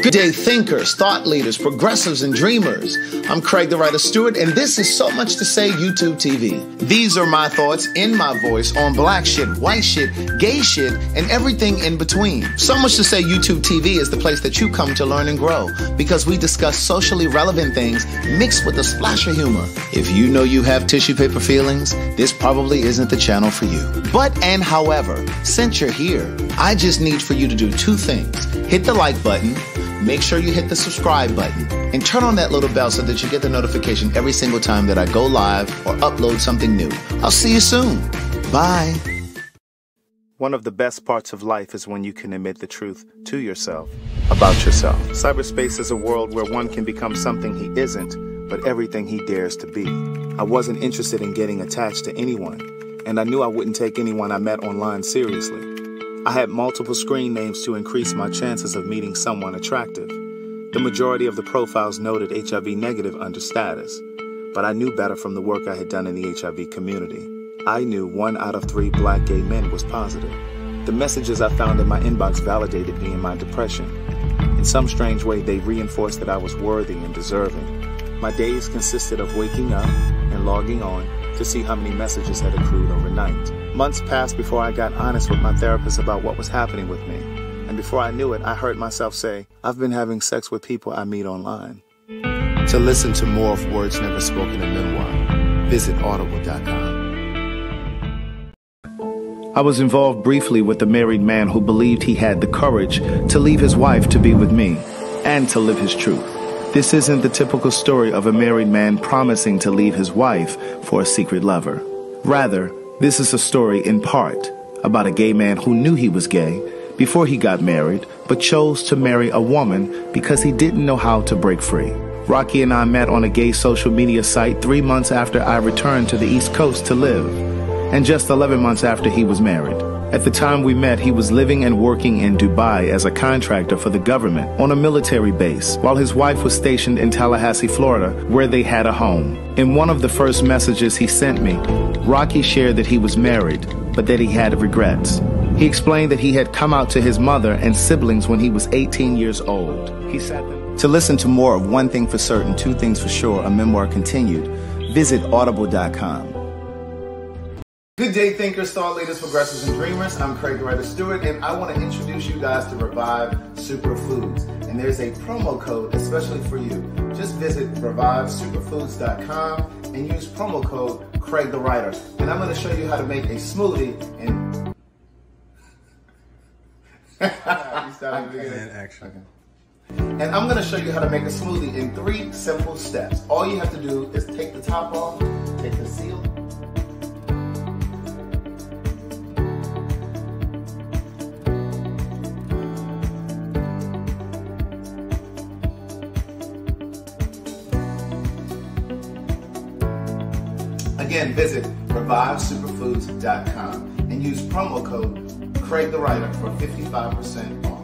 Good day, thinkers, thought leaders, progressives, and dreamers. I'm Craig the Writer Stewart, and this is So Much to Say YouTube TV. These are my thoughts in my voice on black shit, white shit, gay shit, and everything in between. So Much to Say YouTube TV is the place that you come to learn and grow because we discuss socially relevant things mixed with a splash of humor. If you know you have tissue paper feelings, this probably isn't the channel for you. But and however, since you're here, I just need for you to do two things hit the like button make sure you hit the subscribe button and turn on that little bell so that you get the notification every single time that I go live or upload something new. I'll see you soon. Bye. One of the best parts of life is when you can admit the truth to yourself about yourself. Cyberspace is a world where one can become something he isn't, but everything he dares to be. I wasn't interested in getting attached to anyone, and I knew I wouldn't take anyone I met online seriously. I had multiple screen names to increase my chances of meeting someone attractive. The majority of the profiles noted HIV negative under status, but I knew better from the work I had done in the HIV community. I knew one out of three black gay men was positive. The messages I found in my inbox validated me in my depression. In some strange way, they reinforced that I was worthy and deserving. My days consisted of waking up and logging on to see how many messages had accrued overnight. Months passed before I got honest with my therapist about what was happening with me. And before I knew it, I heard myself say, I've been having sex with people I meet online. To listen to more of Words Never Spoken in Memoir, visit audible.com. I was involved briefly with a married man who believed he had the courage to leave his wife to be with me and to live his truth. This isn't the typical story of a married man promising to leave his wife for a secret lover. Rather, this is a story in part about a gay man who knew he was gay before he got married, but chose to marry a woman because he didn't know how to break free. Rocky and I met on a gay social media site three months after I returned to the East Coast to live, and just 11 months after he was married. At the time we met, he was living and working in Dubai as a contractor for the government on a military base, while his wife was stationed in Tallahassee, Florida, where they had a home. In one of the first messages he sent me, Rocky shared that he was married, but that he had regrets. He explained that he had come out to his mother and siblings when he was 18 years old. He sat To listen to more of One Thing for Certain, Two Things for Sure, a memoir continued, visit audible.com. Good day, thinkers, thought leaders, progressives, and dreamers. I'm Craig the Writer Stewart, and I want to introduce you guys to Revive Superfoods. And there's a promo code especially for you. Just visit revivesuperfoods.com and use promo code Craig the Writer. And I'm going to show you how to make a smoothie and. action. Okay. And I'm going to show you how to make a smoothie in three simple steps. All you have to do is take the top off, take the seal. Again, visit revivesuperfoods.com and use promo code Craig the Writer for 55% off.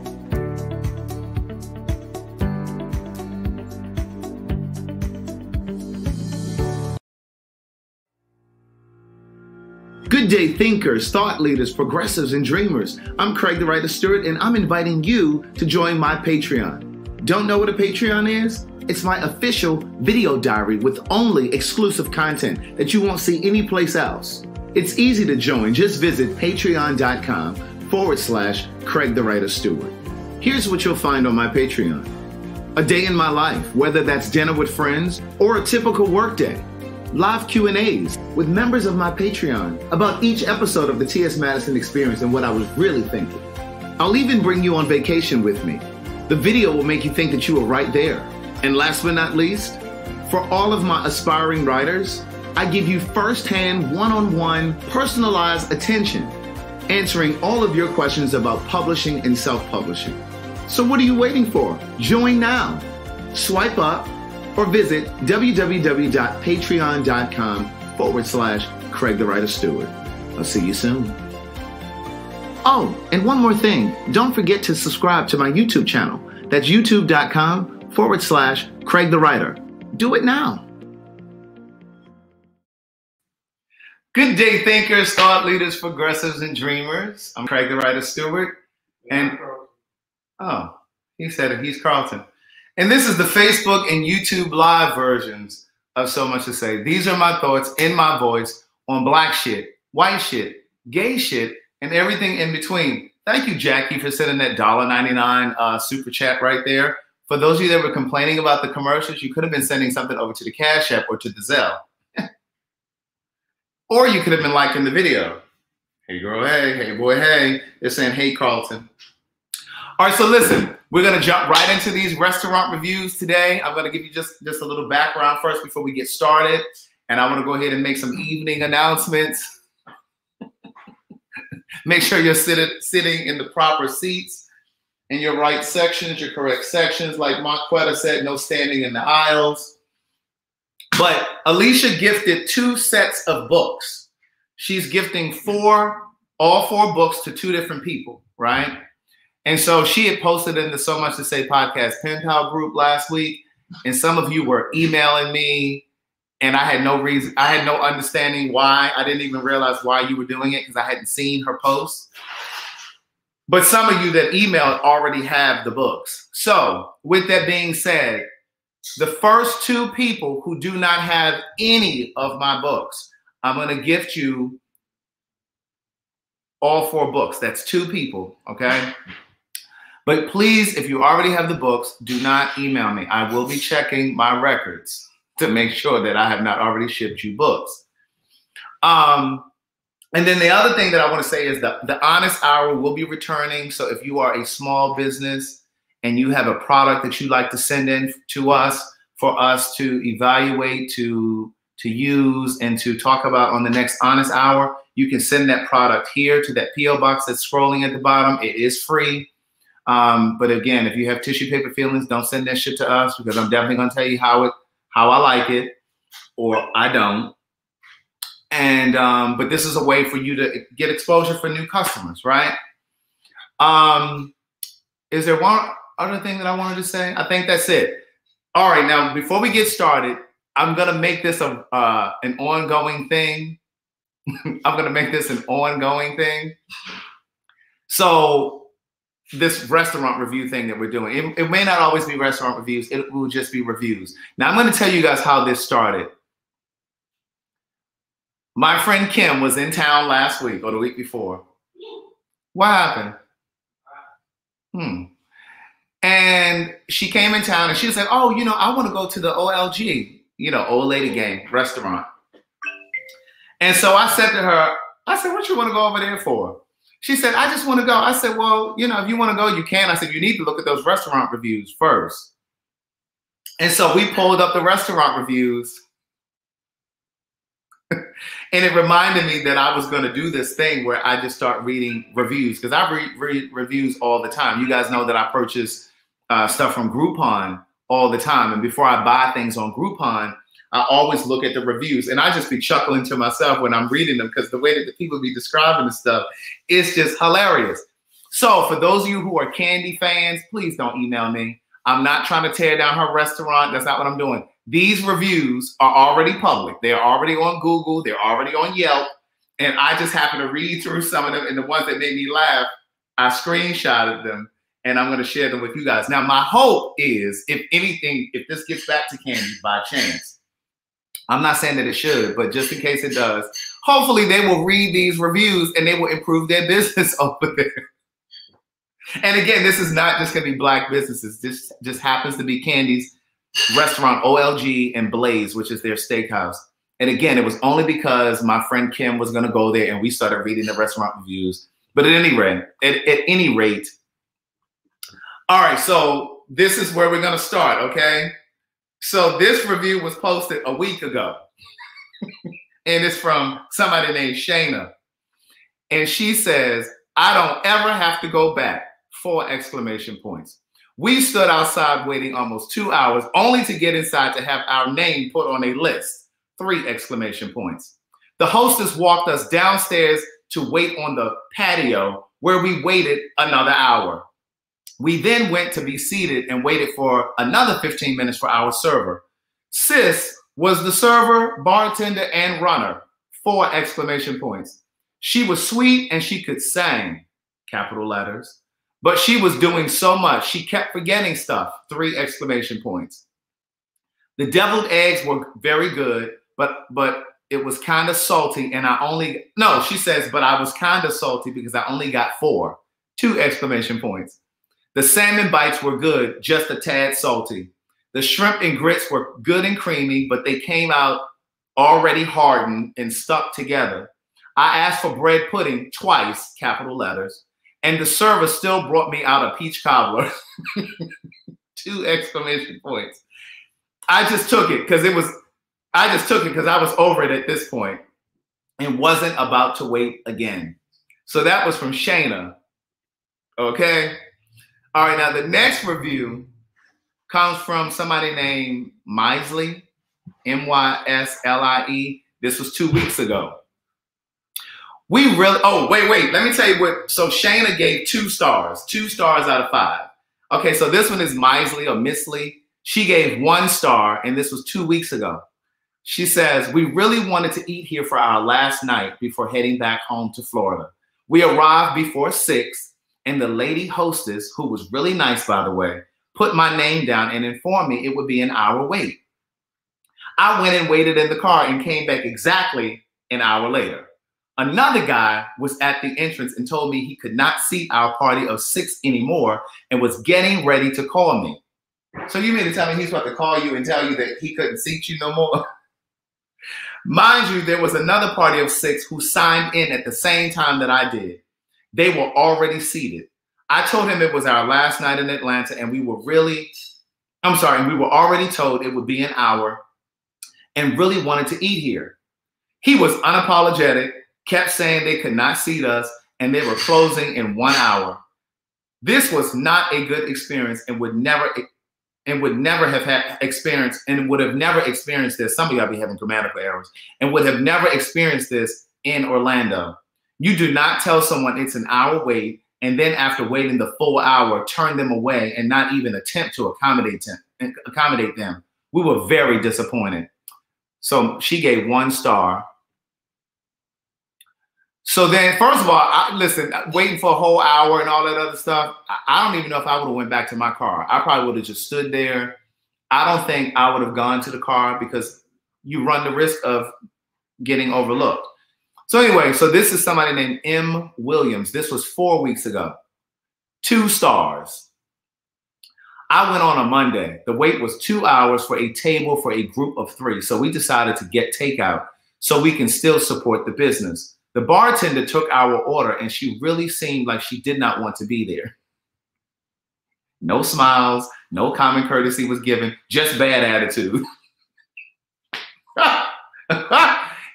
Good day, thinkers, thought leaders, progressives, and dreamers. I'm Craig the Writer Stewart, and I'm inviting you to join my Patreon. Don't know what a Patreon is? It's my official video diary with only exclusive content that you won't see anyplace else. It's easy to join. Just visit patreon.com forward slash Craig the Writer Stewart. Here's what you'll find on my Patreon. A day in my life, whether that's dinner with friends or a typical workday. Live Q&As with members of my Patreon about each episode of the T.S. Madison Experience and what I was really thinking. I'll even bring you on vacation with me. The video will make you think that you were right there and last but not least, for all of my aspiring writers, I give you firsthand, one on one, personalized attention, answering all of your questions about publishing and self publishing. So, what are you waiting for? Join now. Swipe up or visit www.patreon.com forward slash Craig the Writer Stewart. I'll see you soon. Oh, and one more thing don't forget to subscribe to my YouTube channel. That's youtube.com forward slash Craig the Writer. Do it now. Good day, thinkers, thought leaders, progressives, and dreamers. I'm Craig the Writer Stewart. And oh, He said it. He's Carlton. And this is the Facebook and YouTube live versions of So Much to Say. These are my thoughts in my voice on black shit, white shit, gay shit, and everything in between. Thank you, Jackie, for sending that $1.99 uh, super chat right there. For those of you that were complaining about the commercials, you could have been sending something over to the Cash App or to the Zelle. or you could have been liking the video. Hey, girl, hey, hey, boy, hey. They're saying, hey, Carlton. All right, so listen, we're gonna jump right into these restaurant reviews today. I'm gonna give you just, just a little background first before we get started. And I wanna go ahead and make some evening announcements. Make sure you're sitting sitting in the proper seats in your right sections, your correct sections. Like Marquetta said, no standing in the aisles. But Alicia gifted two sets of books. She's gifting four, all four books to two different people, right? And so she had posted in the So Much to Say podcast pen pal group last week, and some of you were emailing me and I had no reason, I had no understanding why. I didn't even realize why you were doing it because I hadn't seen her post. But some of you that emailed already have the books. So, with that being said, the first two people who do not have any of my books, I'm going to gift you all four books. That's two people, okay? But please, if you already have the books, do not email me. I will be checking my records to make sure that I have not already shipped you books. Um, and then the other thing that I want to say is that the honest hour will be returning. So if you are a small business and you have a product that you'd like to send in to us for us to evaluate, to to use, and to talk about on the next honest hour, you can send that product here to that PO box that's scrolling at the bottom. It is free. Um, but again, if you have tissue paper feelings, don't send that shit to us because I'm definitely gonna tell you how it how I like it, or I don't. And um, but this is a way for you to get exposure for new customers, right? Um, is there one other thing that I wanted to say? I think that's it. All right, now before we get started, I'm gonna make this a uh, an ongoing thing. I'm gonna make this an ongoing thing. So this restaurant review thing that we're doing. It, it, may not always be restaurant reviews, it will just be reviews. Now, I'm to tell you guys how this started. My friend Kim was in town last week or the week before. What happened? Hmm. And she came in town and she said, Oh, you know, I want to go to the OLG, you know, old lady gang restaurant. And so I said to her, I said, What you want to go over there for? She said, I just want to go. I said, Well, you know, if you want to go, you can. I said, You need to look at those restaurant reviews first. And so we pulled up the restaurant reviews. and it reminded me that I was going to do this thing where I just start reading reviews because I read, reviews all the time. You guys know that I purchase uh, stuff from Groupon all the time. And before I buy things on Groupon, I always look at the reviews and I just be chuckling to myself when I'm reading them because the way that the people be describing the stuff is just hilarious. So for those of you who are Kandi fans, please don't email me. I'm not trying to tear down her restaurant. That's not what I'm doing. These reviews are already public. They're already on Google. They're already on Yelp. And I just happen to read through some of them. And the ones that made me laugh, I screenshotted them and I'm going to share them with you guys. Now, my hope is if anything, if this gets back to Kandi by chance, I'm not saying that it should, but just in case it does, hopefully they will read these reviews and they will improve their business over there. And again, this is not just going to be black businesses. This just happens to be Kandi's restaurant, OLG, and Blaze, which is their steakhouse. And again, it was only because my friend Kim was going to go there and we started reading the restaurant reviews. But at any rate, at, at any rate, all right, so this is where we're going to start, okay? So this review was posted a week ago. and it's from somebody named Shayna. And she says, I don't ever have to go back. Four exclamation points. We stood outside waiting almost two hours only to get inside to have our name put on a list. Three exclamation points. The hostess walked us downstairs to wait on the patio where we waited another hour. We then went to be seated and waited for another 15 minutes for our server. Sis was the server, bartender, and runner. Four exclamation points. She was sweet and she could sing, capital letters. But she was doing so much. She kept forgetting stuff. Three exclamation points. The deviled eggs were very good, but but it was kind of salty and I only no, she says, but I was kind of salty because I only got four. Two exclamation points. The salmon bites were good, just a tad salty. The shrimp and grits were good and creamy, but they came out already hardened and stuck together. I asked for bread pudding twice, capital letters, and the server still brought me out a peach cobbler. Two exclamation points. I just took it because it was, I just took it because I was over it at this point and wasn't about to wait again. So that was from Shayna. Okay. All right. Now the next review comes from somebody named Mysley, M Y S L I E. This was two weeks ago. We really, oh, wait, wait. Let me tell you what. So Shayna gave two stars, two stars out of five. Okay, so this one is Misley or Missley. She gave one star, and this was two weeks ago. She says, We really wanted to eat here for our last night before heading back home to Florida. We arrived before six, and the lady hostess, who was really nice, by the way, put my name down and informed me it would be an hour wait. I went and waited in the car and came back exactly an hour later. Another guy was at the entrance and told me he could not seat our party of six anymore and was getting ready to call me. So you mean to tell me he's about to call you and tell you that he couldn't seat you no more? Mind you, there was another party of six who signed in at the same time that I did. They were already seated. I told him it was our last night in Atlanta and we were really, I'm sorry, we were already told it would be an hour and really wanted to eat here. He was unapologetic, kept saying they could not seat us and they were closing in one hour. This was not a good experience and would never and would never have had experience and would have never experienced this. Some of y'all be having grammatical errors and would have never experienced this in Orlando. You do not tell someone it's an hour wait and then after waiting the full hour, turn them away and not even attempt to accommodate them. Accommodate them. We were very disappointed. So she gave one star. So then, first of all, I, listen, waiting for a whole hour and all that other stuff. I don't even know if I would have went back to my car. I probably would have just stood there. I don't think I would have gone to the car because you run the risk of getting overlooked. So anyway, so this is somebody named M. Williams. This was four weeks ago. Two stars. I went on a Monday. The wait was two hours for a table for a group of three. So we decided to get takeout so we can still support the business. The bartender took our order and she really seemed like she did not want to be there. No smiles, no common courtesy was given, just bad attitude.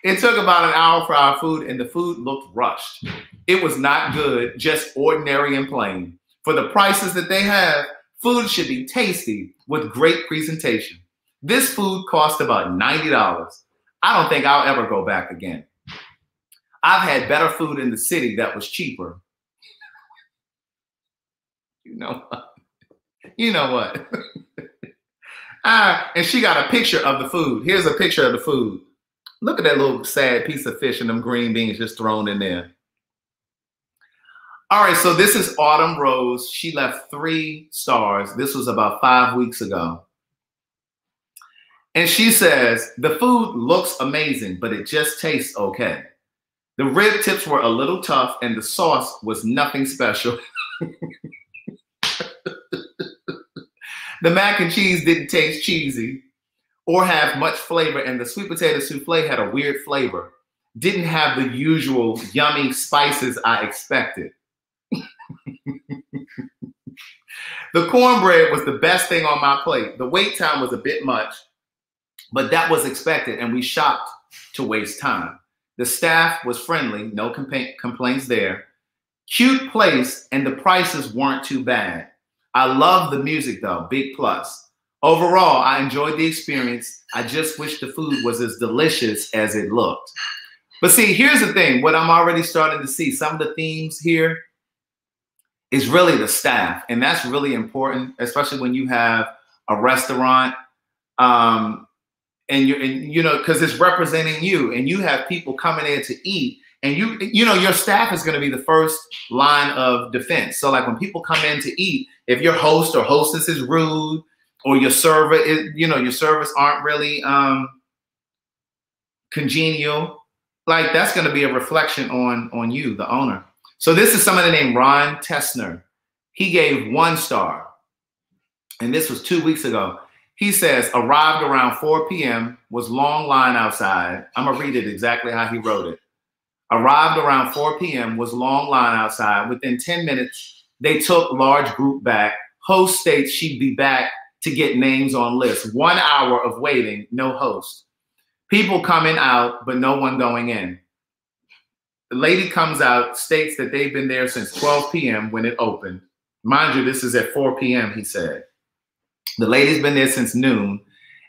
it took about an hour for our food and the food looked rushed. It was not good, just ordinary and plain. For the prices that they have, Food should be tasty with great presentation. This food cost about $90. I don't think I'll ever go back again. I've had better food in the city that was cheaper. You know what? You know what? ah, and she got a picture of the food. Here's a picture of the food. Look at that little sad piece of fish and them green beans just thrown in there. All right, so this is Autumn Rose. She left three stars. This was about five weeks ago. And she says, the food looks amazing, but it just tastes okay. The rib tips were a little tough and the sauce was nothing special. the mac and cheese didn't taste cheesy or have much flavor and the sweet potato souffle had a weird flavor. Didn't have the usual yummy spices I expected. the cornbread was the best thing on my plate. The wait time was a bit much, but that was expected, and we shopped to waste time. The staff was friendly, no compla- complaints there. Cute place, and the prices weren't too bad. I love the music though, big plus. Overall, I enjoyed the experience. I just wish the food was as delicious as it looked. But see, here's the thing what I'm already starting to see some of the themes here is really the staff. And that's really important, especially when you have a restaurant um, and you and you know because it's representing you and you have people coming in to eat And you, you know, your staff is going to be the first line of defense. So, like when people come in to eat, if your host or hostess is rude, or your server is, you know, your servers aren't really um, congenial, like that's going to be a reflection on on you, the owner. So this is somebody named Ron Tessner. He gave one star, and this was two weeks ago. He says, arrived around 4 p.m., was long line outside. I'm going to read it exactly how he wrote it. Arrived around 4 p.m., was long line outside. Within 10 minutes, they took large group back. Host states she'd be back to get names on list. One hour of waiting, no host. People coming out, but no one going in. The lady comes out, states that they've been there since 12 p.m. when it opened. Mind you, this is at 4 p.m., he said. The lady's been there since noon,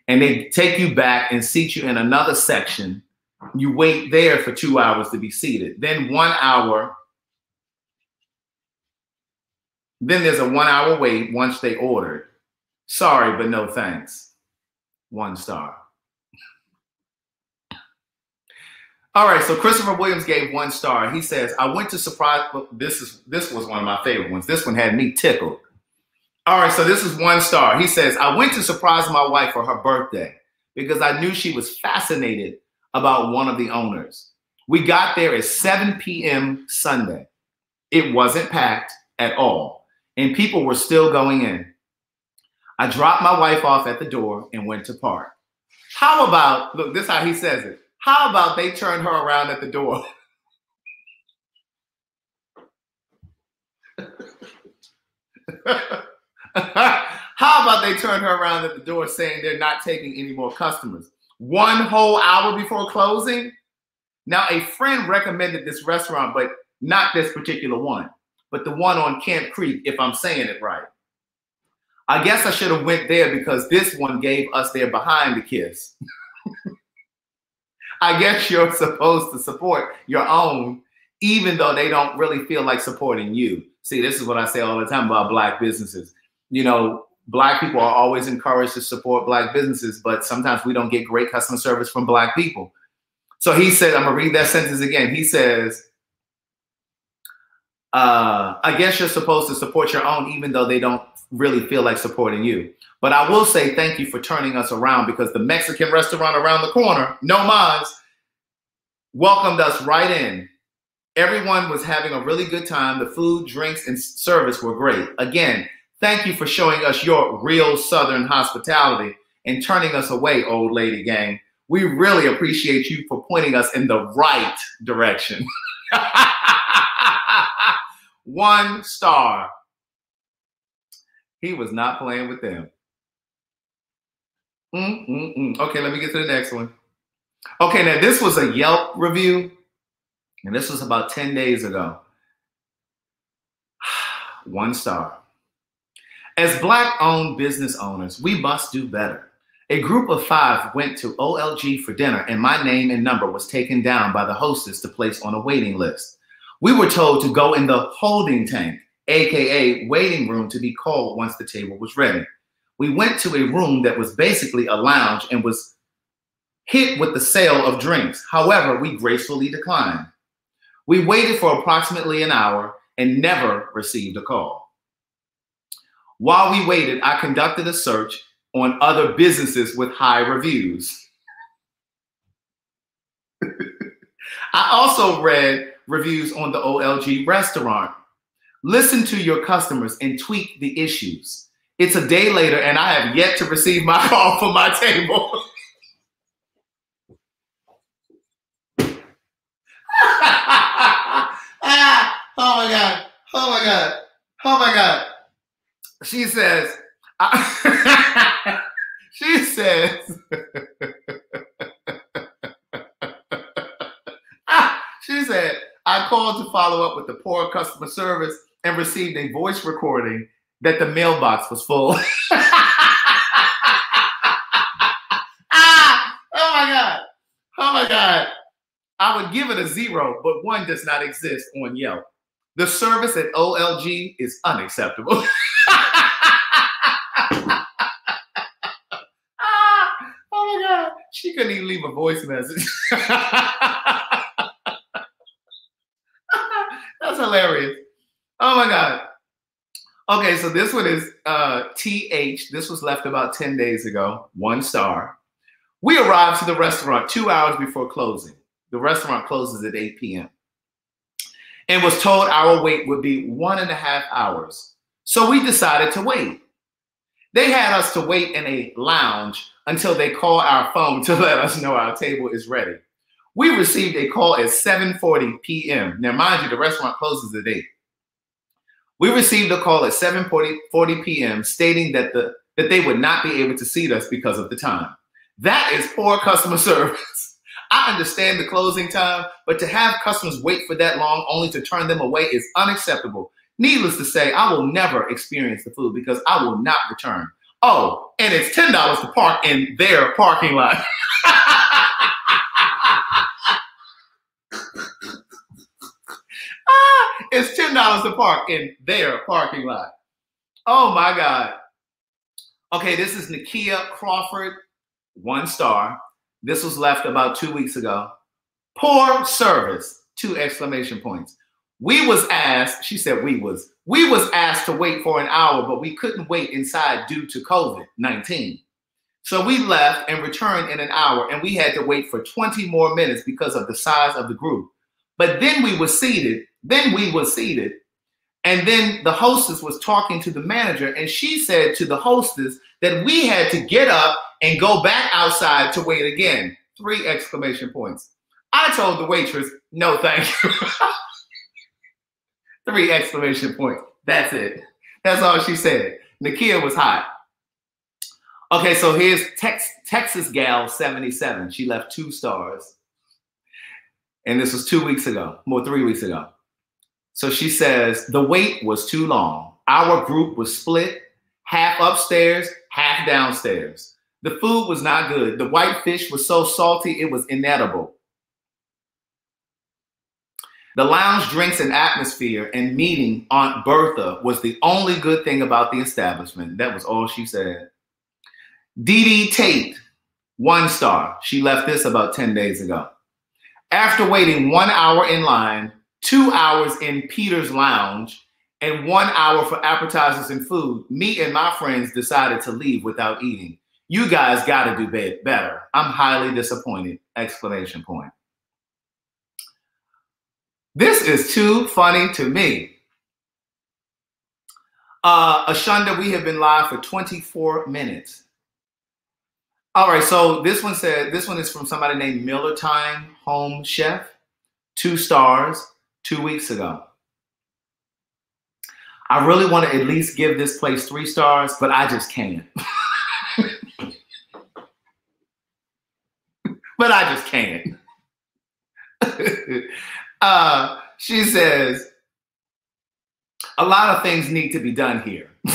and they take you back and seat you in another section. You wait there for two hours to be seated. Then one hour. Then there's a one hour wait once they ordered. Sorry, but no thanks. One star. All right, so Christopher Williams gave one star. He says, "I went to surprise." This is this was one of my favorite ones. This one had me tickled. All right, so this is one star. He says, "I went to surprise my wife for her birthday because I knew she was fascinated about one of the owners. We got there at 7 p.m. Sunday. It wasn't packed at all, and people were still going in. I dropped my wife off at the door and went to park. How about look? This is how he says it." How about they turn her around at the door? How about they turn her around at the door saying they're not taking any more customers? One whole hour before closing? Now, a friend recommended this restaurant, but not this particular one, but the one on Camp Creek, if I'm saying it right. I guess I should have went there because this one gave us their behind the kiss. I guess you're supposed to support your own, even though they don't really feel like supporting you. See, this is what I say all the time about black businesses. You know, black people are always encouraged to support black businesses, but sometimes we don't get great customer service from black people. So he said, I'm gonna read that sentence again. He says, uh, I guess you're supposed to support your own, even though they don't really feel like supporting you. But I will say thank you for turning us around because the Mexican restaurant around the corner, No Mas, welcomed us right in. Everyone was having a really good time. The food, drinks, and service were great. Again, thank you for showing us your real Southern hospitality and turning us away, old lady gang. We really appreciate you for pointing us in the right direction. One star. He was not playing with them. Mm-mm-mm. Okay, let me get to the next one. Okay, now this was a Yelp review, and this was about 10 days ago. One star. As Black owned business owners, we must do better. A group of five went to OLG for dinner, and my name and number was taken down by the hostess to place on a waiting list. We were told to go in the holding tank, AKA waiting room, to be called once the table was ready we went to a room that was basically a lounge and was hit with the sale of drinks. However, we gracefully declined. We waited for approximately an hour and never received a call. While we waited, I conducted a search on other businesses with high reviews. I also read reviews on the OLG restaurant. Listen to your customers and tweak the issues. It's a day later, and I have yet to receive my call for my table. ah, oh my God. Oh my God. Oh my God. She says, I, she says, she said, I called to follow up with the poor customer service and received a voice recording that the mailbox was full. ah, oh my God. Oh my God. I would give it a zero, but one does not exist on Yelp. The service at OLG is unacceptable. ah, oh my God. She couldn't even leave a voice message. That's hilarious. Oh my God. Okay, so this one is uh, TH. This was left about 10 days ago, one star. We arrived to the restaurant two hours before closing. The restaurant closes at 8 p.m. and was told our wait would be one and a half hours. So we decided to wait. They had us to wait in a lounge until they call our phone to let us know our table is ready. We received a call at 7:40 p.m. Now, mind you, the restaurant closes at 8. We received a call at 7:40 p.m. stating that the that they would not be able to seat us because of the time. That is poor customer service. I understand the closing time, but to have customers wait for that long only to turn them away is unacceptable. Needless to say, I will never experience the food because I will not return. Oh, and it's $10 to park in their parking lot. ah, it's $10 to park in their parking lot. Oh my God. Okay, this is Nakia Crawford, one star. This was left about two weeks ago. Poor service, two exclamation points. We was asked, she said we was, we was asked to wait for an hour, but we couldn't wait inside due to COVID-19. So we left and returned in an hour and we had to wait for 20 more minutes because of the size of the group. But then we were seated, then we were seated. And then the hostess was talking to the manager and she said to the hostess that we had to get up and go back outside to wait again. Three exclamation points. I told the waitress, no, thank you. Three exclamation points. That's it. That's all she said. Nakia was hot. Okay, so here's Tex Texas Gal 77. She left two stars. And this was two weeks ago, more three weeks ago. So she says, the wait was too long. Our group was split, half upstairs, half downstairs. The food was not good. The white fish was so salty, it was inedible. The lounge drinks and atmosphere and meeting Aunt Bertha was the only good thing about the establishment. That was all she said. Dee Dee Tate, one star. She left this about 10 days ago. After waiting one hour in line, two hours in Peter's Lounge, and one hour for appetizers and food, me and my friends decided to leave without eating. You guys got to do better. I'm highly disappointed. Explanation point. This is too funny to me. Uh, Ashunda, we have been live for 24 minutes. All right, so this one said this one is from somebody named Miller Time Home Chef, two stars, two weeks ago. I really want to at least give this place three stars, but I just can't. but I just can't. uh, she says, a lot of things need to be done here.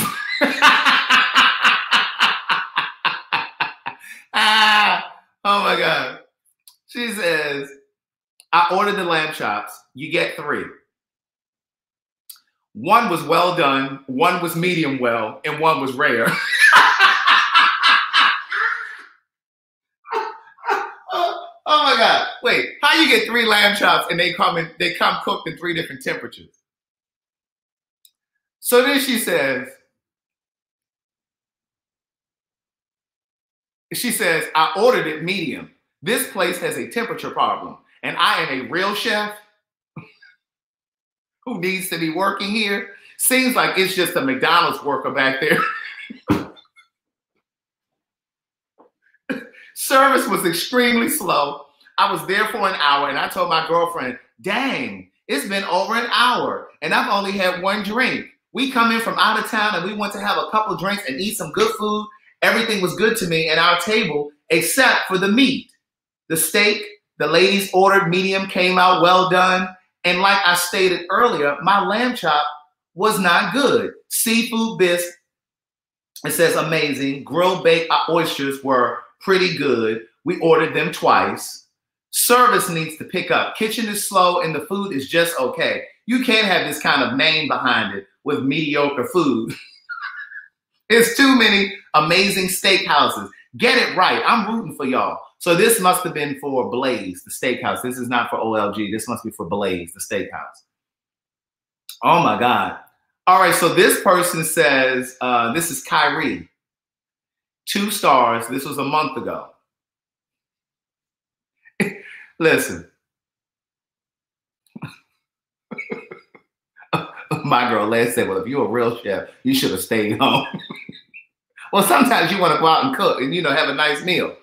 ah, oh my God. She says, I ordered the lamb chops. You get three. One was well done, one was medium well, and one was rare. Oh my God. Wait, how you get three lamb chops and they come in, they come cooked in three different temperatures? So then she says, she says, I ordered it medium. This place has a temperature problem, and I am a real chef who needs to be working here. Seems like it's just a McDonald's worker back there. Service was extremely slow. I was there for an hour and I told my girlfriend, dang, it's been over an hour and I've only had one drink. We come in from out of town and we want to have a couple drinks and eat some good food. Everything was good to me and our table except for the meat. The steak, the ladies ordered medium, came out well done. And like I stated earlier, my lamb chop was not good. Seafood bisque, it says amazing. Grilled baked uh, oysters were pretty good. We ordered them twice. Service needs to pick up. Kitchen is slow and the food is just okay. You can't have this kind of name behind it with mediocre food. it's too many amazing steakhouses. Get it right. I'm rooting for y'all. So this must have been for Blaze, the steakhouse. This is not for OLG. This must be for Blaze, the steakhouse. Oh my God. All right, so this person says, uh, this is Kyrie. Two stars. This was a month ago. Listen. My girl Les said, Well, if you're a real chef, you should have stayed home. well, sometimes you want to go out and cook and you know have a nice meal.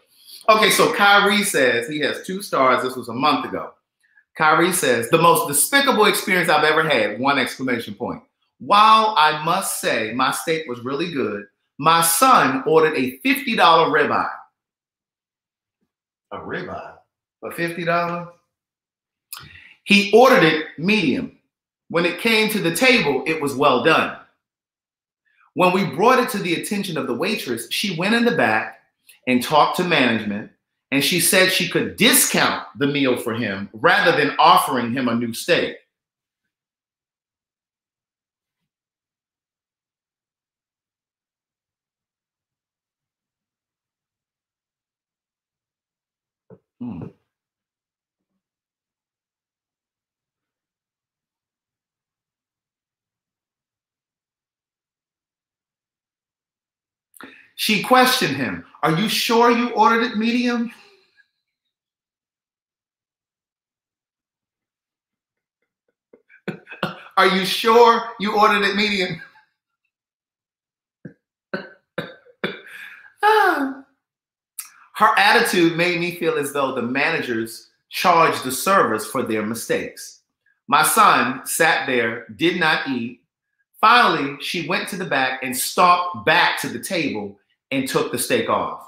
Okay, so Kyrie says he has two stars. This was a month ago. Kyrie says, the most despicable experience I've ever had, one exclamation point. While I must say my steak was really good, my son ordered a $50 ribeye. A ribeye? For $50? He ordered it medium. When it came to the table, it was well done. When we brought it to the attention of the waitress, she went in the back and talked to management, and she said she could discount the meal for him rather than offering him a new steak. Hmm. She questioned him, Are you sure you ordered it medium? Are you sure you ordered it medium? Her attitude made me feel as though the managers charged the servers for their mistakes. My son sat there, did not eat. Finally, she went to the back and stalked back to the table and took the steak off.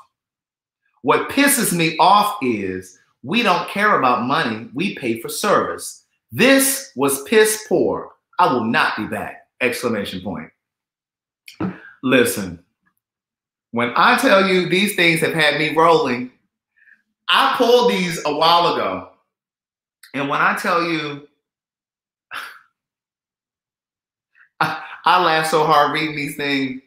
What pisses me off is we don't care about money, we pay for service. This was piss poor. I will not be back. Exclamation point. Listen, when I tell you these things have had me rolling, I pulled these a while ago. And when I tell you, I, I laugh so hard reading these things.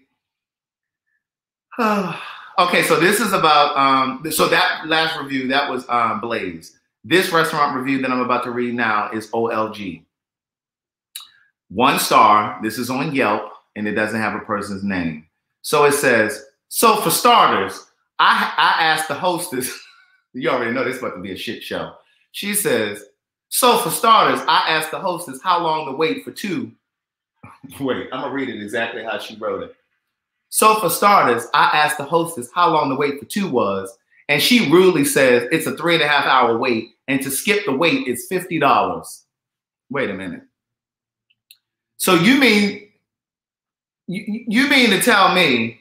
okay, so this is about um, so that last review that was um, Blaze. This restaurant review that I'm about to read now is OLG. One star. This is on Yelp, and it doesn't have a person's name. So it says, so for starters, I I asked the hostess. you already know this is about to be a shit show. She says, so for starters, I asked the hostess how long to wait for two. wait, I'm gonna read it exactly how she wrote it. So for starters, I asked the hostess how long the wait for two was, and she rudely says it's a three and a half hour wait, and to skip the wait is fifty dollars. Wait a minute. So you mean you, you mean to tell me?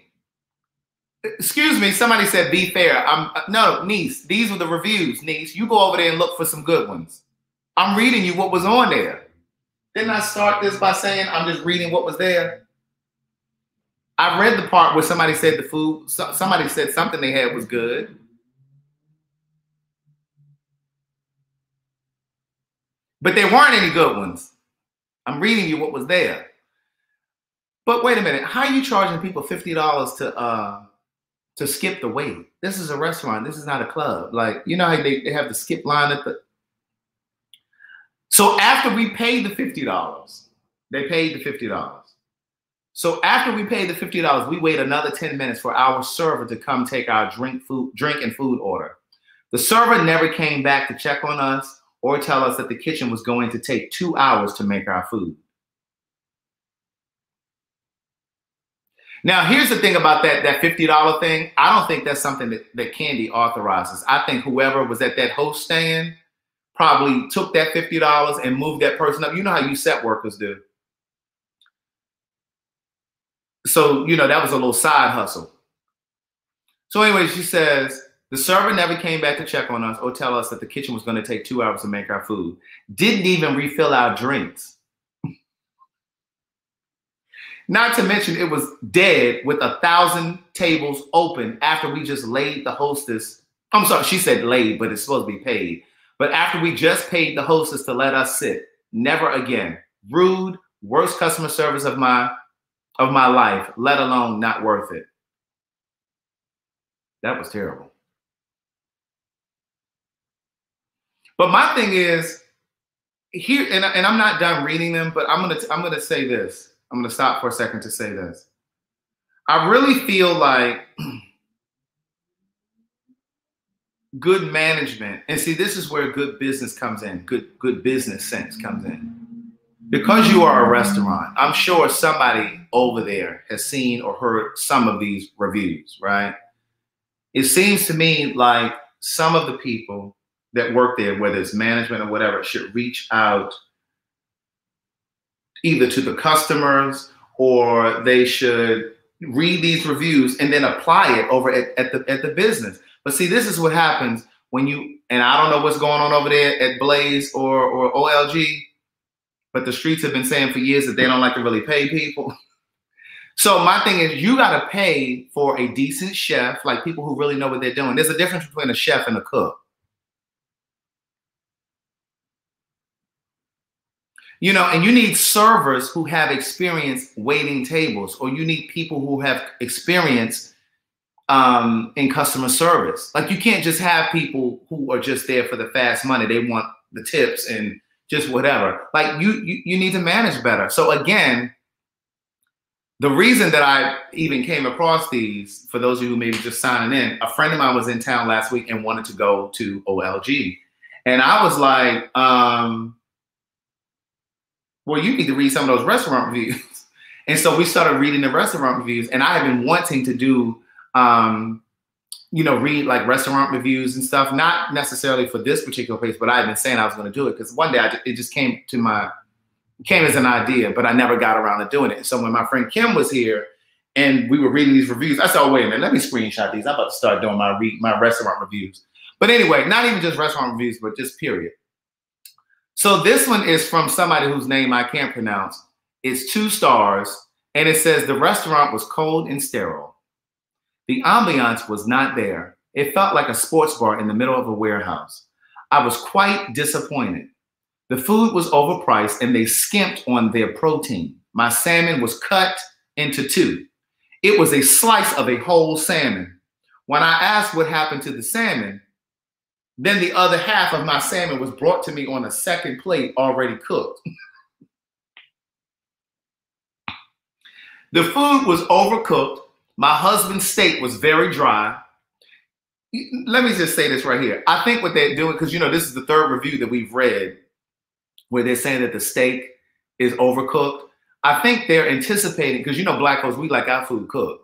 Excuse me. Somebody said be fair. I'm no niece. These were the reviews, niece. You go over there and look for some good ones. I'm reading you what was on there. Didn't I start this by saying I'm just reading what was there? I read the part where somebody said the food, somebody said something they had was good. But there weren't any good ones. I'm reading you what was there. But wait a minute, how are you charging people fifty dollars to uh to skip the wait? This is a restaurant. This is not a club. Like you know how they, they have the skip line at the. So after we paid the fifty dollars, they paid the fifty dollars. So after we paid the fifty dollars, we wait another ten minutes for our server to come take our drink, food, drink and food order. The server never came back to check on us or tell us that the kitchen was going to take two hours to make our food. Now, here's the thing about that, that $50 thing. I don't think that's something that, that Kandi authorizes. I think whoever was at that host stand probably took that $50 and moved that person up. You know how you set workers do. So, you know, that was a little side hustle. So, anyway, she says, the server never came back to check on us or tell us that the kitchen was going to take two hours to make our food. Didn't even refill our drinks. Not to mention, it was dead with a thousand tables open after we just laid the hostess. I'm sorry, she said laid, but it's supposed to be paid. But after we just paid the hostess to let us sit, never again. Rude, worst customer service of my of my life, let alone not worth it. That was terrible. But my thing is, here, and, and I'm not done reading them, but I'm gonna I'm gonna say this. I'm gonna stop for a second to say this. I really feel like good management, and see, this is where good business comes in. Good good business sense comes in. Because you are a restaurant, I'm sure somebody over there has seen or heard some of these reviews, right? It seems to me like some of the people that work there, whether it's management or whatever, should reach out either to the customers or they should read these reviews and then apply it over at, at the at the business. But see, this is what happens when you and I don't know what's going on over there at Blaze or or OLG, but the streets have been saying for years that they don't like to really pay people. So my thing is, you got to pay for a decent chef, like people who really know what they're doing. There's a difference between a chef and a cook. You know, and you need servers who have experience waiting tables, or you need people who have experience um, in customer service. Like you can't just have people who are just there for the fast money. They want the tips and just whatever. Like you, you, you need to manage better. So again, the reason that I even came across these, for those of you who maybe just signing in, a friend of mine was in town last week and wanted to go to OLG. And I was like, um, well, you need to read some of those restaurant reviews. and so we started reading the restaurant reviews, and I have been wanting to do, um, you know, read like restaurant reviews and stuff. Not necessarily for this particular place, but I had been saying I was going to do it because one day I, it just came to my came as an idea, but I never got around to doing it. So when my friend Kim was here and we were reading these reviews, I said, "Oh wait a minute, let me screenshot these. I'm about to start doing my read my restaurant reviews." But anyway, not even just restaurant reviews, but just period. So this one is from somebody whose name I can't pronounce. It's two stars, and it says the restaurant was cold and sterile. The ambiance was not there. It felt like a sports bar in the middle of a warehouse. I was quite disappointed. The food was overpriced and they skimped on their protein. My salmon was cut into two. It was a slice of a whole salmon. When I asked what happened to the salmon, then the other half of my salmon was brought to me on a second plate already cooked. the food was overcooked. My husband's steak was very dry. Let me just say this right here. I think what they're doing, because you know, this is the third review that we've read where they're saying that the steak is overcooked. I think they're anticipating, because you know, black folks, we like our food cooked.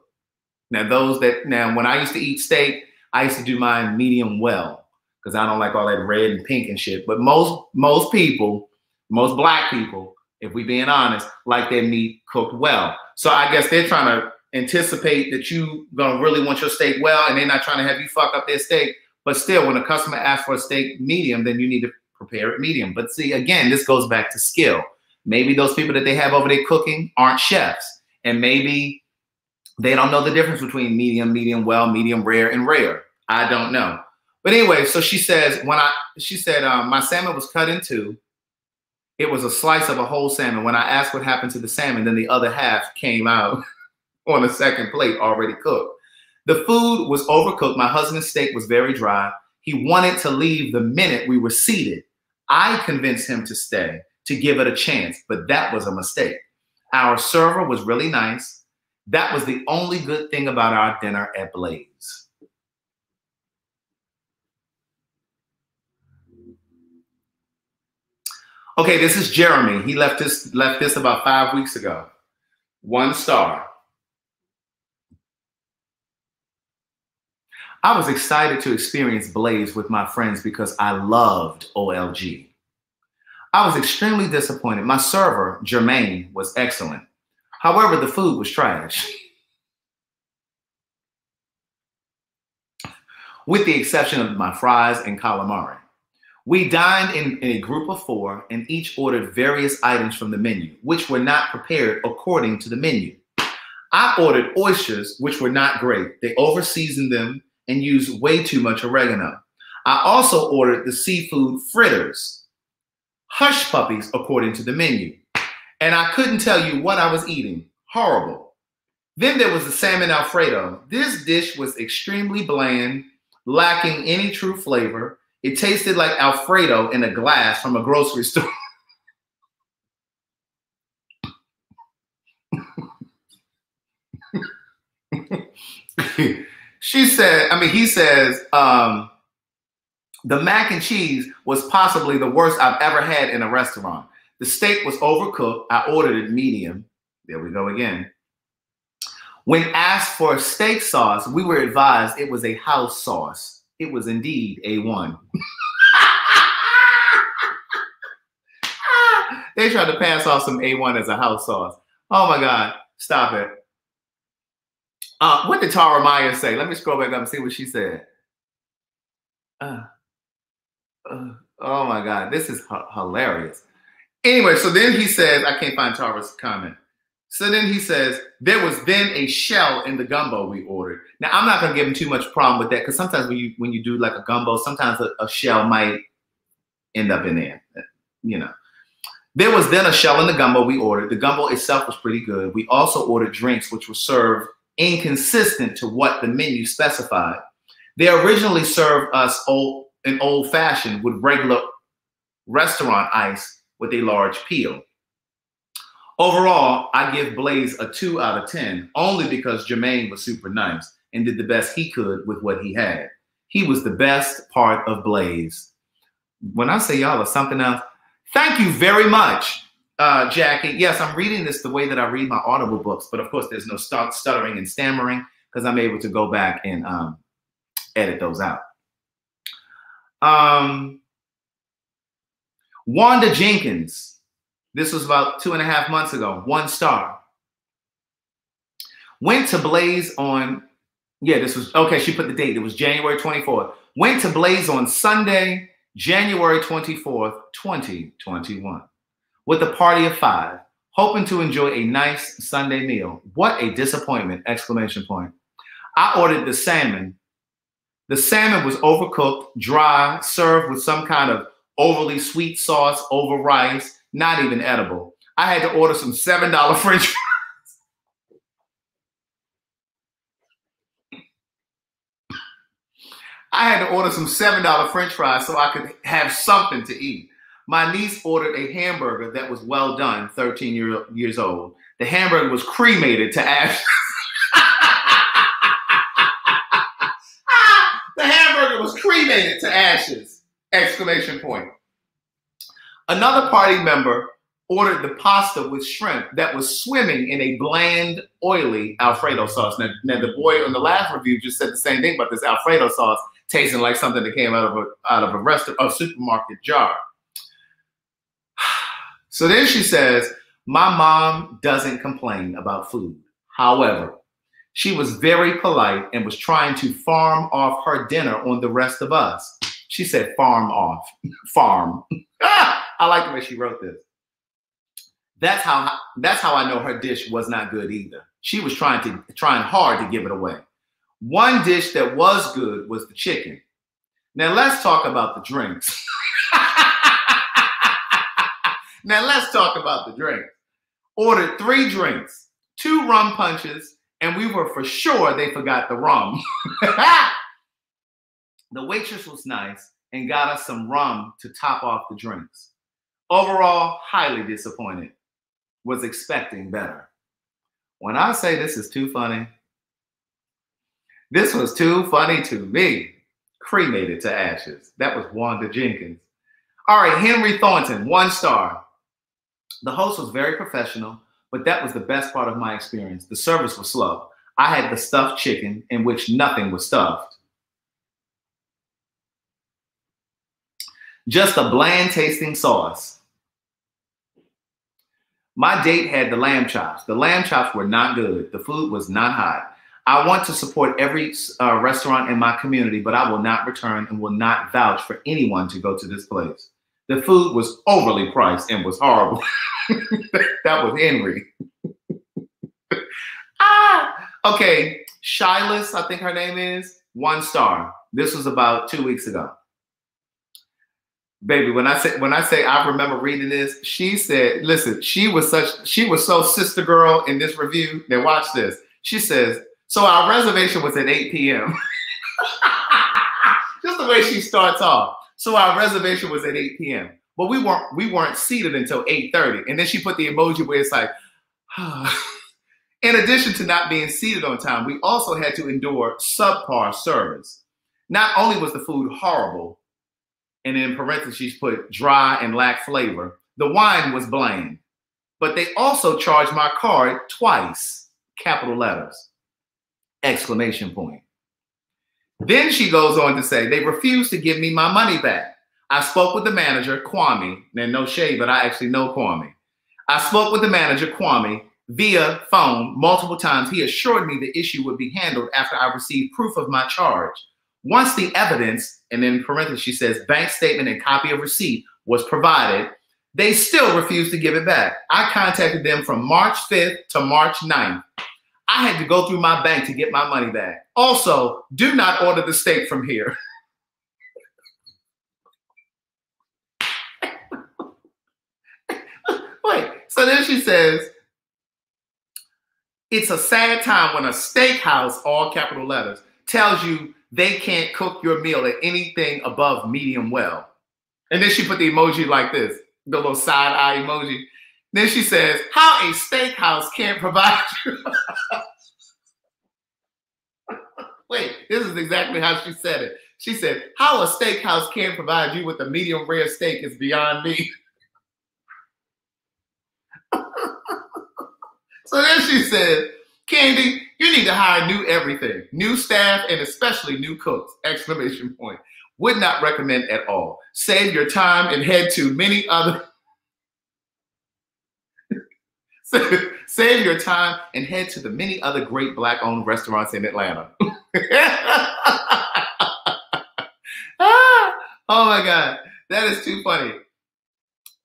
Now, those that now when I used to eat steak, I used to do mine medium well because I don't like all that red and pink and shit. But most most people, most black people, if we being honest, like their meat cooked well. So I guess they're trying to anticipate that you gonna really want your steak well, and they're not trying to have you fuck up their steak. But still, when a customer asks for a steak medium, then you need to prepare it medium. But see, again, this goes back to skill. Maybe those people that they have over there cooking aren't chefs, and maybe they don't know the difference between medium, medium well, medium rare, and rare. I don't know. But anyway, so she says when I she said um, my salmon was cut in two. It was a slice of a whole salmon. When I asked what happened to the salmon, then the other half came out on a second plate already cooked. The food was overcooked. My husband's steak was very dry. He wanted to leave the minute we were seated. I convinced him to stay to give it a chance, but that was a mistake. Our server was really nice. That was the only good thing about our dinner at Blaze. Okay, this is Jeremy. He left this left this about five weeks ago. One star. I was excited to experience Blaze with my friends because I loved OLG. I was extremely disappointed. My server, Jermaine, was excellent. However, the food was trash. With the exception of my fries and calamari. We dined in, in, a group of four and each ordered various items from the menu, which were not prepared according to the menu. I ordered oysters, which were not great. They overseasoned them and used way too much oregano. I also ordered the seafood fritters, hush puppies, according to the menu. And I couldn't tell you what I was eating. Horrible. Then there was the salmon Alfredo. This dish was extremely bland, lacking any true flavor. It tasted like Alfredo in a glass from a grocery store. she said, I mean, he says, um, the mac and cheese was possibly the worst I've ever had in a restaurant. The steak was overcooked. I ordered it medium. There we go again. When asked for steak sauce, we were advised it was a house sauce. It was indeed A1. they tried to pass off some A1 as a house sauce. Oh my God, stop it. Uh, what did Tara Meyer say? Let me scroll back up and see what she said. Uh, uh, oh my God, this is hilarious. Anyway, so then he says, I can't find Tara's comment. So then he says, there was then a shell in the gumbo we ordered. Now I'm not gonna give him too much problem with that because sometimes when you when you do like a gumbo, sometimes a, a, shell might end up in there. You know. There was then a shell in the gumbo we ordered. The gumbo itself was pretty good. We also ordered drinks which were served inconsistent to what the menu specified. They originally served us old an old fashioned with regular restaurant ice with a large peel. Overall, I give Blaze a two out of 10, only because Jermaine was super nice and did the best he could with what he had. He was the best part of Blaze. When I say y'all are something else, thank you very much, uh, Jackie. Yes, I'm reading this the way that I read my Audible books, but of course, there's no stuttering and stammering because I'm able to go back and um, edit those out. Um, Wanda Jenkins this was about two and a half months ago. One star. Went to Blaze on, yeah, this was, okay, she put the date. It was January 24th. Went to Blaze on Sunday, January 24th, 2021, with a party of five, hoping to enjoy a nice Sunday meal. What a disappointment! Exclamation point. I ordered the salmon. The salmon was overcooked, dry, served with some kind of overly sweet sauce over rice not even edible. I had to order some $7 French fries. I had to order some $7 French fries so I could have something to eat. My niece ordered a hamburger that was well done, 13 year, years old. The hamburger was cremated to ashes. the hamburger was cremated to ashes! Exclamation point. Another party member ordered the pasta with shrimp that was swimming in a bland, oily Alfredo sauce. Now, now, the boy on the last review just said the same thing about this Alfredo sauce tasting like something that came out of a out of a restaurant, a supermarket jar. So then she says, "My mom doesn't complain about food. However, she was very polite and was trying to farm off her dinner on the rest of us. She said, farm off, farm." I like the way she wrote this. That's how that's how I know her dish was not good either. She was trying to trying hard to give it away. One dish that was good was the chicken. Now let's talk about the drinks. now let's talk about the drinks. Ordered three drinks, two rum punches, and we were for sure they forgot the rum. the waitress was nice and got us some rum to top off the drinks. Overall, highly disappointed. Was expecting better. When I say this is too funny, this was too funny to me. Cremated to ashes. That was Wanda Jenkins. All right, Henry Thornton, one star. The host was very professional, but that was the best part of my experience. The service was slow. I had the stuffed chicken in which nothing was stuffed. Just a bland tasting sauce. My date had the lamb chops. The lamb chops were not good. The food was not hot. I want to support every uh, restaurant in my community, but I will not return and will not vouch for anyone to go to this place. The food was overly priced and was horrible. that was Henry. ah, okay. Shilas, I think her name is, one star. This was about two weeks ago baby when i say when i say i remember reading this she said listen she was such she was so sister girl in this review now watch this she says so our reservation was at 8 p.m just the way she starts off so our reservation was at 8 p.m but we weren't we weren't seated until 8:30. and then she put the emoji where it's like In addition to not being seated on time, we also had to endure subpar service. Not only was the food horrible, and in parentheses she's put dry and lack flavor, the wine was bland, but they also charged my card twice, capital letters, exclamation point. Then she goes on to say, they refused to give me my money back. I spoke with the manager, Kwame, and no shade, but I actually know Kwame. I spoke with the manager, Kwame, via phone multiple times. He assured me the issue would be handled after I received proof of my charge. Once the evidence, and in parentheses, she says bank statement and copy of receipt was provided, they still refused to give it back. I contacted them from March 5th to March 9th. I had to go through my bank to get my money back. Also, do not order the steak from here. Wait, so then she says, it's a sad time when a steakhouse, all capital letters, tells you they can't cook your meal at anything above medium well. And then she put the emoji like this, the little side eye emoji. Then she says, How a steakhouse can't provide you. Wait, this is exactly how she said it. She said, How a steakhouse can't provide you with a medium rare steak is beyond me. so then she said, Kandi, you need to hire new everything, new staff, and especially new cooks! Exclamation point. Would not recommend at all. Save your time and head to many other. Save your time and head to the many other great black-owned restaurants in Atlanta. ah, oh my God, that is too funny.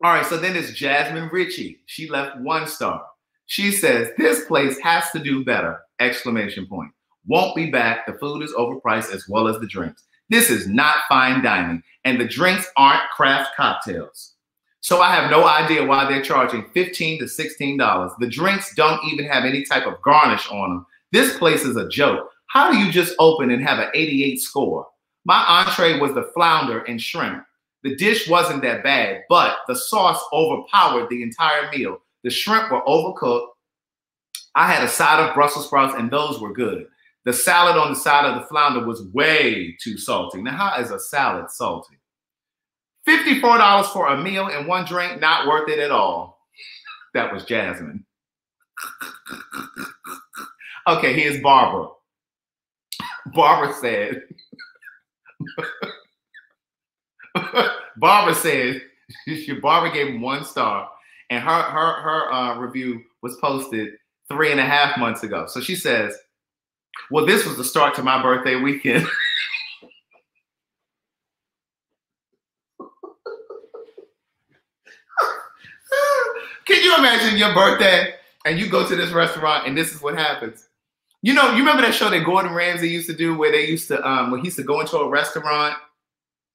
All right, so then it's Jasmine Ritchie. She left one star. She says, This place has to do better! Exclamation point. Won't be back. The food is overpriced as well as the drinks. This is not fine dining, and the drinks aren't craft cocktails. So I have no idea why they're charging 15 to $16. The drinks don't even have any type of garnish on them. This place is a joke. How do you just open and have an 88 score? My entree was the flounder and shrimp. The dish wasn't that bad, but the sauce overpowered the entire meal. The shrimp were overcooked. I had a side of Brussels sprouts, and those were good. The salad on the side of the flounder was way too salty. Now, how is a salad salty? $54 for a meal and one drink, not worth it at all. That was Jasmine. okay, here's Barbara. Barbara said, Barbara said, Barbara gave him one star and her her her uh, review was posted three and a half months ago. So she says, "Well, this was the start to my birthday weekend." Can you imagine your birthday and you go to this restaurant and this is what happens? You know, you remember that show that Gordon Ramsay used to do where they used to um when he used to go into a restaurant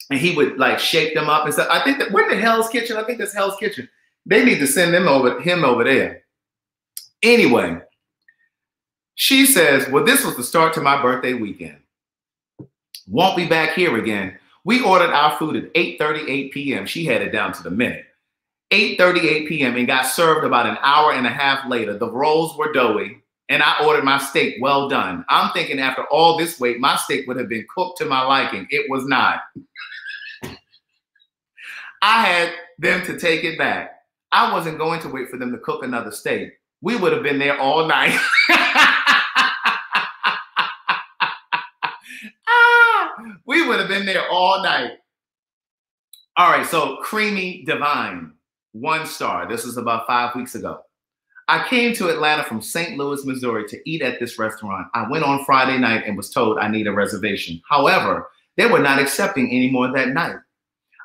and he would like shake them up and stuff. I think that when the Hell's Kitchen, I think that's Hell's Kitchen. They need to send them over him over there. Anyway, she says, Well, this was the start to my birthday weekend. Won't be back here again. We ordered our food at 8:38 p.m. She had it down to the minute. 8:38 p.m. and got served about an hour and a half later. The rolls were doughy, and I ordered my steak well done. I'm thinking after all this wait, my steak would have been cooked to my liking. It was not. I had them to take it back. I wasn't going to wait for them to cook another steak. We would have been there all night. ah, we would have been there all night. All right, so Creamy Divine, one star. This was about five weeks ago. I came to Atlanta from St. Louis, Missouri to eat at this restaurant. I went on Friday night and was told I need a reservation. However, they were not accepting any more that night.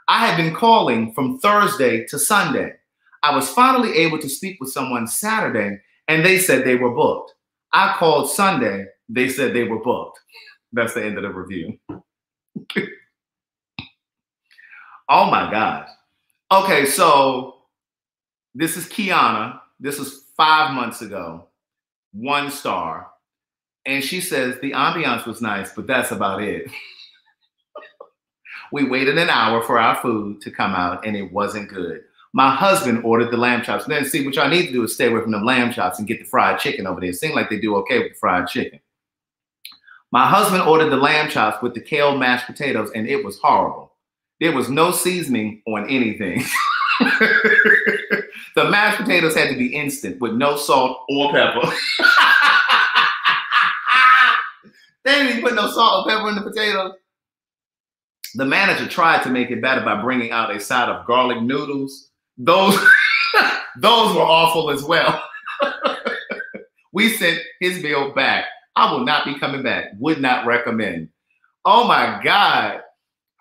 I had been calling from Thursday to Sunday. I was finally able to speak with someone Saturday and they said they were booked. I called Sunday, they said they were booked. That's the end of the review. oh my gosh. Okay, so this is Kiana. This is five months ago, one star. And she says the ambiance was nice, but that's about it. we waited an hour for our food to come out and it wasn't good. My husband ordered the lamb chops. then see what y'all need to do is stay away from the lamb chops and get the fried chicken over there. It seems like they do okay with the fried chicken. My husband ordered the lamb chops with the kale mashed potatoes, and it was horrible. There was no seasoning on anything. the mashed potatoes had to be instant with no salt or pepper. they didn't put no salt or pepper in the potatoes. The manager tried to make it better by bringing out a side of garlic noodles. Those, those were awful as well. we sent his bill back. I will not be coming back. Would not recommend. Oh my God.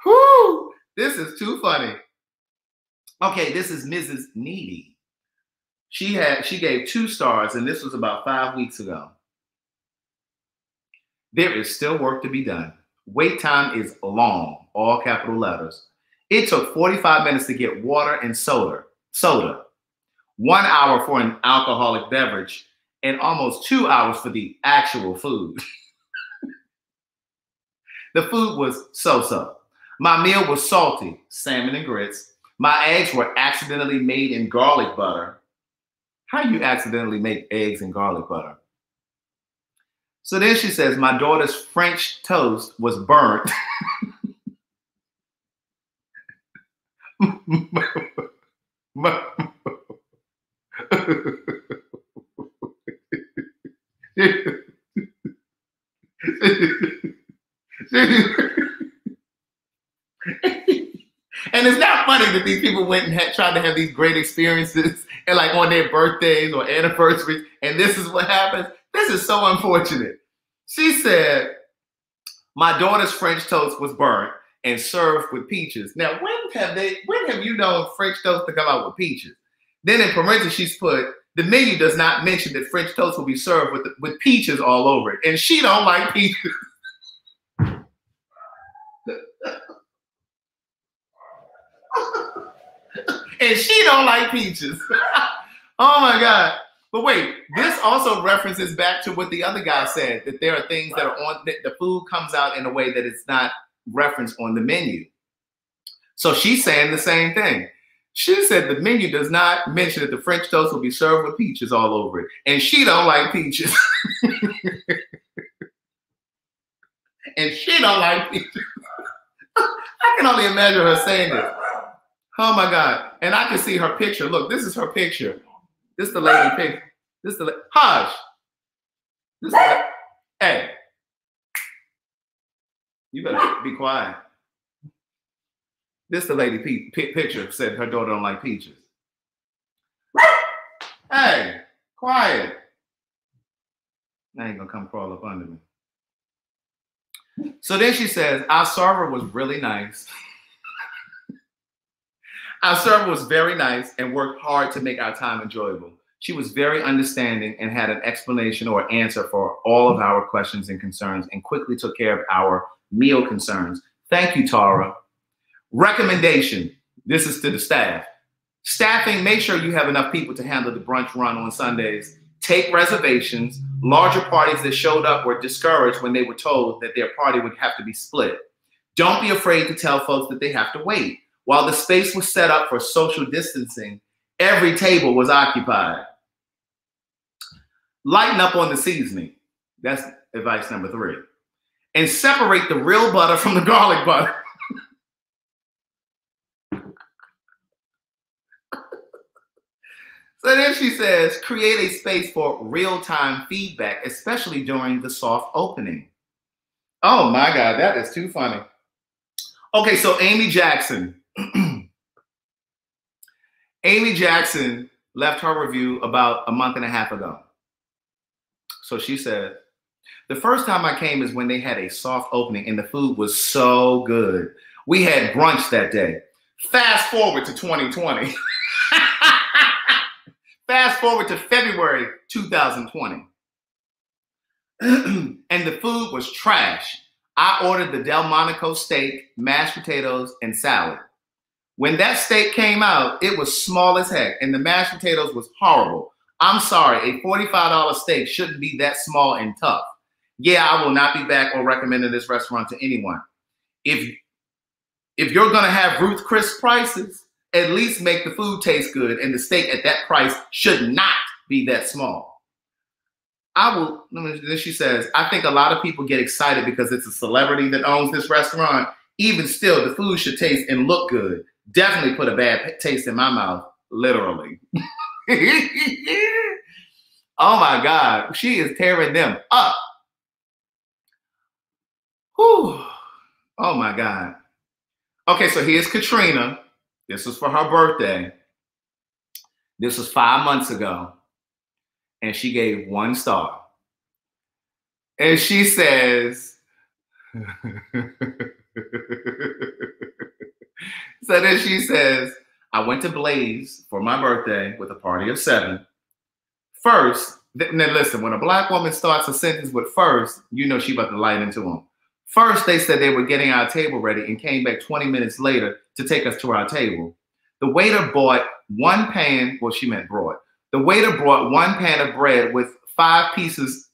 Whoo! This is too funny. Okay, this is Mrs. Needy. She had she gave two stars, and this was about five weeks ago. There is still work to be done. Wait time is long, all capital letters. It took 45 minutes to get water and soda, soda, one hour for an alcoholic beverage, and almost two hours for the actual food. the food was so-so. My meal was salty, salmon and grits, my eggs were accidentally made in garlic butter. How you accidentally make eggs in garlic butter? So then she says, My daughter's French toast was burnt. And it's not funny that these people went and had, tried to have these great experiences and like on their birthdays or anniversaries, and this is what happens. This is so unfortunate. She said, My daughter's French toast was burnt and served with peaches. Now, when have they when have you known French toast to come out with peaches? Then in parentheses, she's put the menu does not mention that French toast will be served with with peaches all over it, and she don't like peaches. and she don't like peaches. oh my god. But wait, this also references back to what the other guy said that there are things that are on that the food comes out in a way that it's not referenced on the menu. So she's saying the same thing. She said the menu does not mention that the French toast will be served with peaches all over it, and she don't like peaches. and she don't like peaches. I can only imagine her saying this. Oh my God. And I can see her picture. Look, this is her picture. This is the lady picture. This is the la- Hush. This is the, hey. You better be quiet. This is the lady pe- picture said her daughter don't like peaches. Hey, quiet. Now ain't gonna come crawl up under me. So then she says, our server was really nice. Our server was very nice and worked hard to make our time enjoyable. She was very understanding and had an explanation or answer for all of our questions and concerns and quickly took care of our meal concerns. Thank you, Tara. Recommendation this is to the staff. Staffing, make sure you have enough people to handle the brunch run on Sundays. Take reservations. Larger parties that showed up were discouraged when they were told that their party would have to be split. Don't be afraid to tell folks that they have to wait. While the space was set up for social distancing, every table was occupied. Lighten up on the seasoning. That's advice number three. And separate the real butter from the garlic butter. so then she says, create a space for real time feedback, especially during the soft opening. Oh my God, that is too funny. Okay, so Amy Jackson, Amy Jackson left her review about a month and a half ago. So she said, The first time I came is when they had a soft opening and the food was so good. We had brunch that day. Fast forward to 2020. Fast forward to February 2020. and the food was trash. I ordered the Delmonico steak, mashed potatoes, and salad. When that steak came out, it was small as heck, and the mashed potatoes was horrible. I'm sorry, a $45 steak shouldn't be that small and tough. Yeah, I will not be back or recommending this restaurant to anyone. If if you're gonna have Ruth Chris prices, At least make the food taste good, and the steak at that price should not be that small. I will. Then she says, I think a lot of people get excited because it's a celebrity that owns this restaurant. Even still, the food should taste and look good. Definitely put a bad taste in my mouth, literally. oh my God, she is tearing them up. Whew. Oh my God. Okay, so here's Katrina. This was for her birthday. This was five months ago. And she gave one star. And she says, so then she says, I went to Blaze for my birthday with a party of seven. First, now listen, when a black woman starts a sentence with first, you know she about to light into them. First, they said they were getting our table ready and came back 20 minutes later to take us to our table. The waiter bought one pan, well, she meant brought. The waiter brought one pan of bread with five pieces.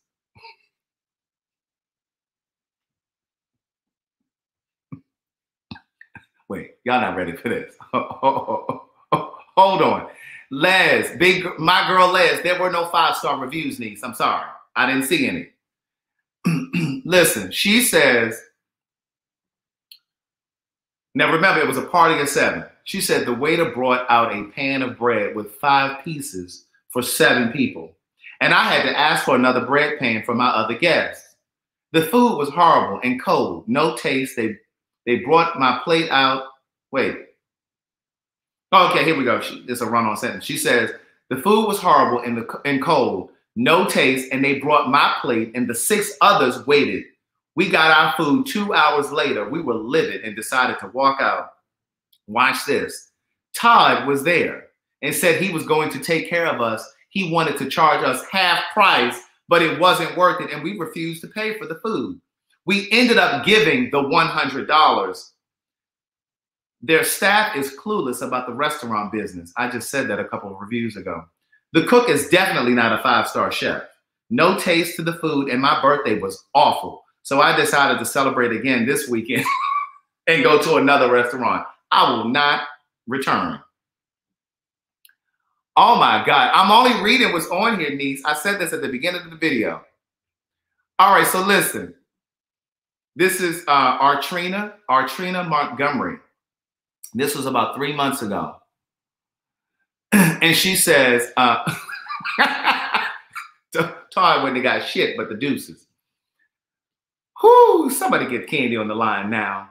Wait, y'all not ready for this. Hold on. Les, big my girl Les, there were no five-star reviews, niece. I'm sorry. I didn't see any. Listen, she says, now remember, it was a party of seven. She said the waiter brought out a pan of bread with five pieces for seven people. And I had to ask for another bread pan for my other guests. The food was horrible and cold, no taste. They they brought my plate out. Wait. Oh, okay, here we go. She, it's a run-on sentence. She says the food was horrible and the and cold, no taste, and they brought my plate, and the six others waited. We got our food two hours later. We were livid and decided to walk out. Watch this. Todd was there and said he was going to take care of us. He wanted to charge us half price, but it wasn't worth it, and we refused to pay for the food. We ended up giving the $100. Their staff is clueless about the restaurant business. I just said that a couple of reviews ago. The cook is definitely not a five star chef. No taste to the food, and my birthday was awful. So I decided to celebrate again this weekend and go to another restaurant. I will not return. Oh my God. I'm only reading what's on here, niece. I said this at the beginning of the video. All right, so listen. This is uh, Artrina, Artrina Montgomery. This was about three months ago. and she says, uh, Todd wouldn't have got shit but the deuces. Whoo, somebody get Kandi on the line now.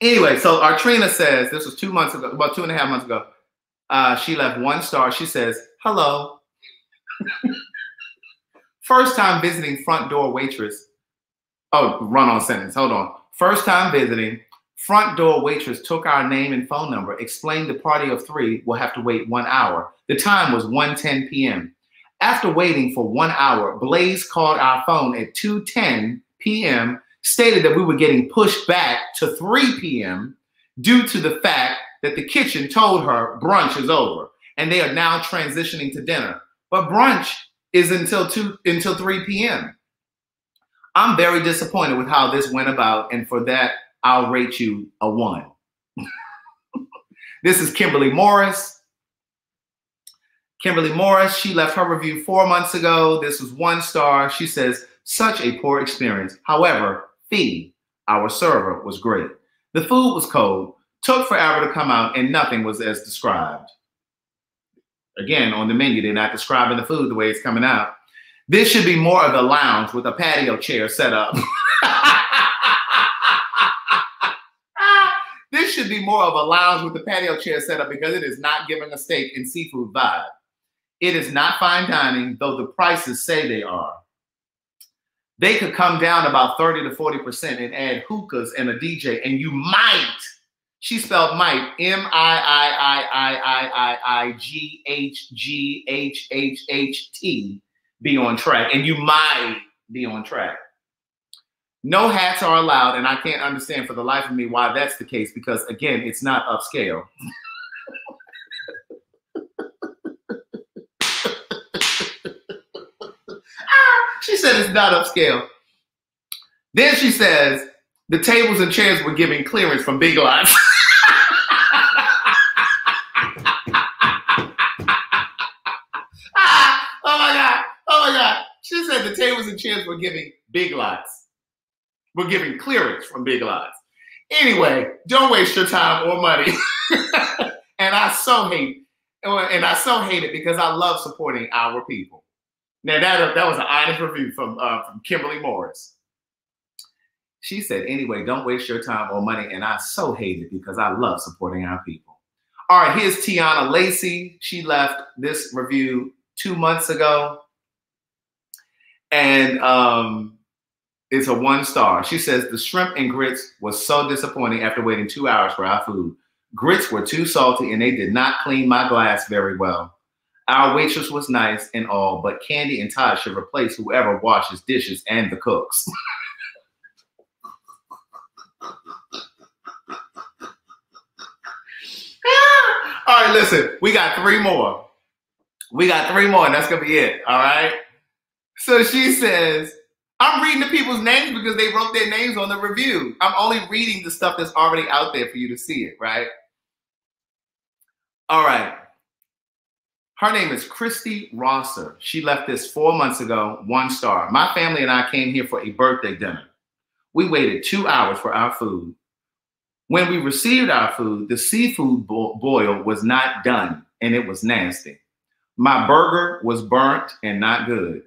Anyway, so Artrina says, this was two months ago, about two and a half months ago. Uh, she left one star. She says, hello. First time visiting front door waitress. Oh, run on sentence. Hold on. First time visiting, front door waitress took our name and phone number, explained the party of three will have to wait one hour. The time was 1.10 p.m. After waiting for one hour, Blaze called our phone at 2.10 p.m., stated that we were getting pushed back to 3 p.m. due to the fact that the kitchen told her brunch is over and they are now transitioning to dinner. But brunch is until 2 until 3 p.m. I'm very disappointed with how this went about, and for that, I'll rate you a one. this is Kimberly Morris. Kimberly Morris, she left her review four months ago. This was one star. She says, such a poor experience. However, fee, our server, was great. The food was cold, took forever to come out, and nothing was as described. Again, on the menu, they're not describing the food the way it's coming out. This should be more of a lounge with a patio chair set up. should be more of a lounge with the patio chair set up because it is not giving a steak and seafood vibe. It is not fine dining, though the prices say they are they could come down about 30 to 40% and add hookahs and a DJ, and you might, she spelled might, M I I I I I I I G H G H H H T, be on track, and you might be on track. No hats are allowed, and I can't understand for the life of me why that's the case because, again, it's not upscale. ah, she said it's not upscale. Then she says the tables and chairs were giving clearance from Big Lots. ah, oh my God. Oh my God. She said the tables and chairs were giving Big Lots. We're giving clearance from Big Lots. Anyway, don't waste your time or money. and I so hate, and I so hate it because I love supporting our people. Now that that was an honest review from uh, from Kimberly Morris. She said, anyway, don't waste your time or money. And I so hate it because I love supporting our people. All right, here's Tiana Lacey. She left this review two months ago. And um, it's a one star. She says the shrimp and grits was so disappointing after waiting two hours for our food. Grits were too salty and they did not clean my glass very well. Our waitress was nice and all, but Kandi and Todd should replace whoever washes dishes and the cooks. all right, listen, we got three more. We got three more, and that's gonna be it. All right. So she says, I'm reading the people's names because they wrote their names on the review. I'm only reading the stuff that's already out there for you to see it, right? All right. Her name is Christy Rosser. She left this four months ago, one star. My family and I came here for a birthday dinner. We waited two hours for our food. When we received our food, the seafood bo- boil was not done and it was nasty. My burger was burnt and not good.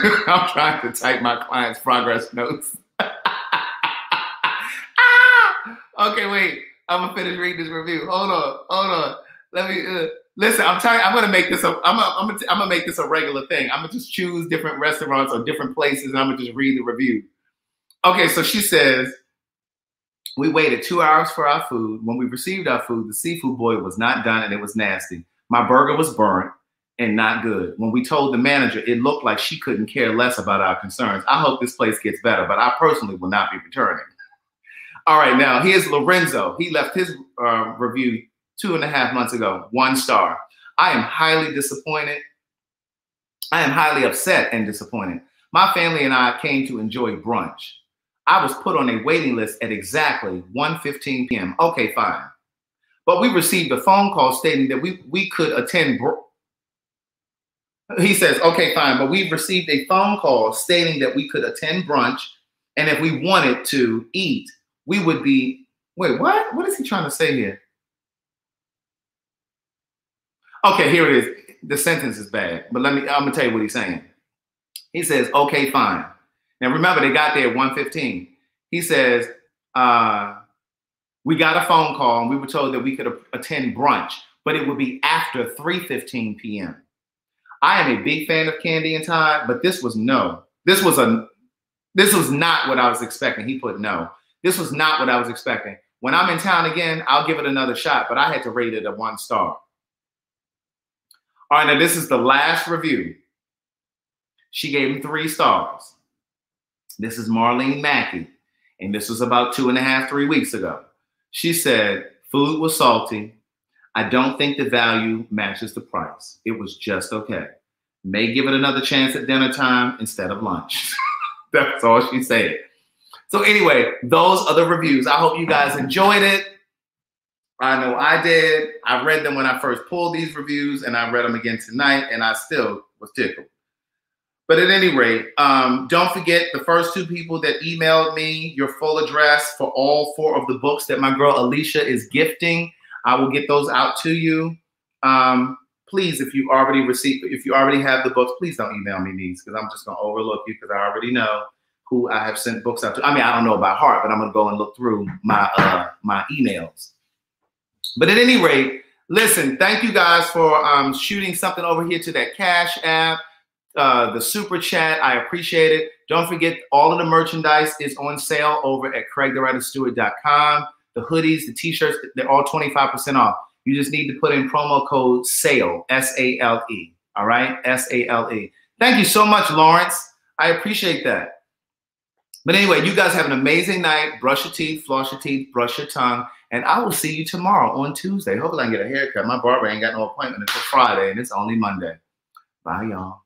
I'm trying to type my client's progress notes. ah! Okay, wait. I'm gonna finish reading this review. Hold on, hold on. Let me uh, listen. I'm telling. I'm gonna make this a. I'm gonna, I'm gonna. I'm gonna make this a regular thing. I'm gonna just choose different restaurants or different places, and I'm gonna just read the review. Okay, so she says. We waited two hours for our food. When we received our food, the seafood boil was not done and it was nasty. My burger was burnt and not good. When we told the manager, it looked like she couldn't care less about our concerns. I hope this place gets better, but I personally will not be returning. All right, now here's Lorenzo. He left his uh, review two and a half months ago, one star. I am highly disappointed. I am highly upset and disappointed. My family and I came to enjoy brunch. I was put on a waiting list at exactly 1:15 p.m. Okay, fine. But we received a phone call stating that we, we could attend he says, okay, fine, but we've received a phone call stating that we could attend brunch, and if we wanted to eat, we would be. Wait, what? What is he trying to say here? Okay, here it is. The sentence is bad, but let me. I'm gonna tell you what he's saying. He says, okay, fine. Now remember, they got there at 1:15. He says, uh, we got a phone call and we were told that we could attend brunch, but it would be after 3:15 p.m. I am a big fan of Kandi and Todd, but this was no. This was a this was not what I was expecting. He put no. This was not what I was expecting. When I'm in town again, I'll give it another shot, but I had to rate it a one star. All right, now this is the last review. She gave him three stars. This is Marlene Mackey, and this was about two and a half, three weeks ago. She said, Food was salty, I don't think the value matches the price. It was just okay. May give it another chance at dinner time instead of lunch. That's all she said. So, anyway, those are the reviews. I hope you guys enjoyed it. I know I did. I read them when I first pulled these reviews, and I read them again tonight, and I still was tickled. But at any rate, um, don't forget the first two people that emailed me your full address for all four of the books that my girl Alicia is gifting. I will get those out to you. Um, please, if you already received, if you already have the books, please don't email me these because I'm just gonna overlook you because I already know who I have sent books out to. I mean, I don't know about heart, but I'm gonna go and look through my uh, my emails. But at any rate, listen, thank you guys for um, shooting something over here to that Cash App, uh, the super chat. I appreciate it. Don't forget, all of the merchandise is on sale over at craigthewriterstewart.com the hoodies, the t-shirts, they're all 25% off. You just need to put in promo code SALE, S-A-L-E. All right, S-A-L-E. Thank you so much, Lawrence. I appreciate that. But anyway, you guys have an amazing night. Brush your teeth, floss your teeth, brush your tongue, and I will see you tomorrow on Tuesday. Hopefully, I can get a haircut. My barber ain't got no appointment until Friday, and it's only Monday. Bye, y'all.